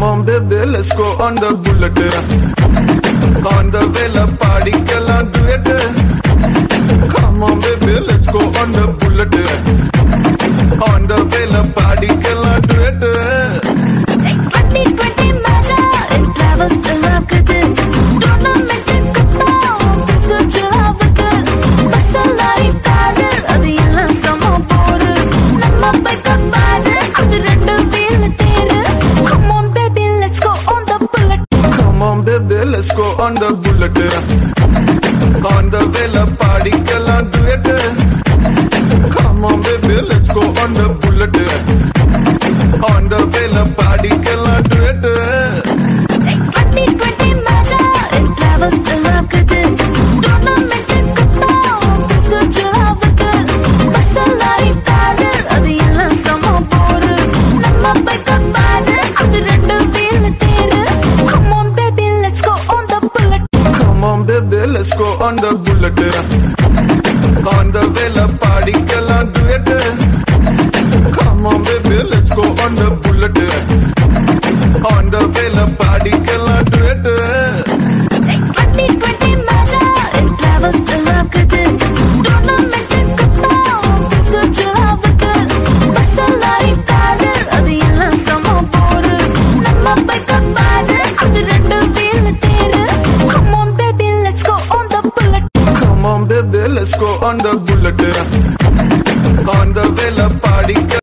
Come on baby, let's go on the bullet On the vela பாடிக்கலாம் duet Come on baby, let's go on the bullet let's go on the bullet on the வேல பாடிக்கலாம் duet come on baby let's go on the bullet let's go on the bullet On the vela party, girl, do it Come on, baby, let's go on the bullet let's go on the bullet On the way, party